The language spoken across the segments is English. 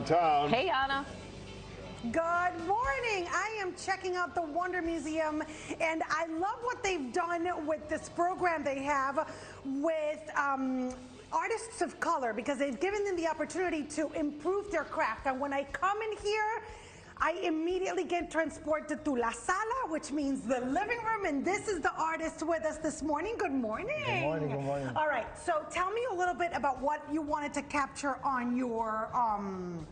downtown. Hey, Ana. Good morning. I am checking out the WNDR Museum, and I love what they've done with this program they have with um, artists of color because they've given them the opportunity to improve their craft. And when I come in here, I immediately get transported to La Sala, which means the living room, and this is the artist with us this morning. Good morning. Good morning, good morning. All right, so tell me a little bit about what you wanted to capture on your um,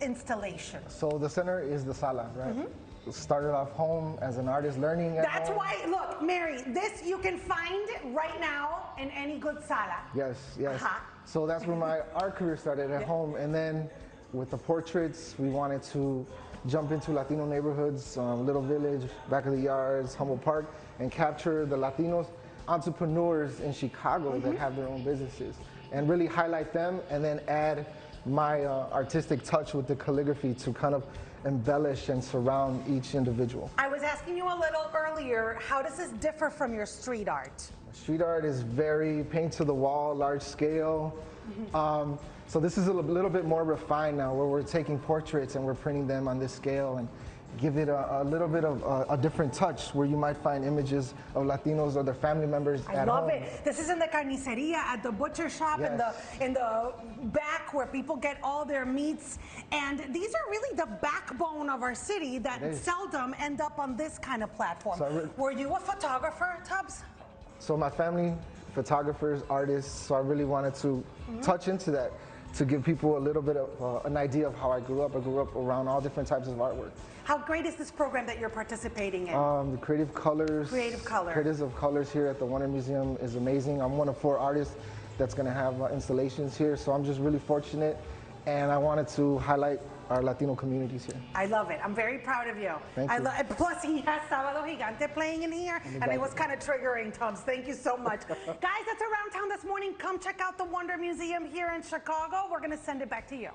installation. So the center is the sala, right? Mm -hmm Started off home as an artist learning at. That's home. why, look, Mary, this you can find right now in any good sala. Yes, yes. Uh-huh. So that's where my art career started at home. And then with the portraits, we wanted to jump into Latino neighborhoods, um, Little Village, Back of the Yards, Humboldt Park, and capture the Latinos entrepreneurs in Chicago Mm-hmm. that have their own businesses and really highlight them and then add my uh, artistic touch with the calligraphy to kind of embellish and surround each individual. I was asking you a little earlier, how does this differ from your street art? Street art is very paint to the wall, large scale. Um, so this is a little bit more refined now, where we're taking portraits and we're printing them on this scale and give it a, a little bit of a, a different touch, where you might find images of Latinos or their family members I at love home. it. This is in the carniceria at the butcher shop in the in the back where people get all their meats. And these are really the backbone of our city that seldom end up on this kind of platform. So re- Were you a photographer, Tubs? So my family, photographers, artists, so I really wanted to mm-hmm. touch into that to give people a little bit of uh, an idea of how I grew up. I grew up around all different types of artwork. How great is this program that you're participating in? Um, the Creative Colors. Creative Color. Creatives of Colors here at the WNDR Museum is amazing. I'm one of four artists that's going to have uh, installations here, so I'm just really fortunate, and I wanted to highlight our Latino communities here. I love it. I'm very proud of you. Thank I you. lo- plus, he has Sábado Gigante playing in here, and it was kind of triggering, Tubs. Thank you so much. Guys, that's around town this morning. Come check out the WNDR Museum here in Chicago. We're going to send it back to you.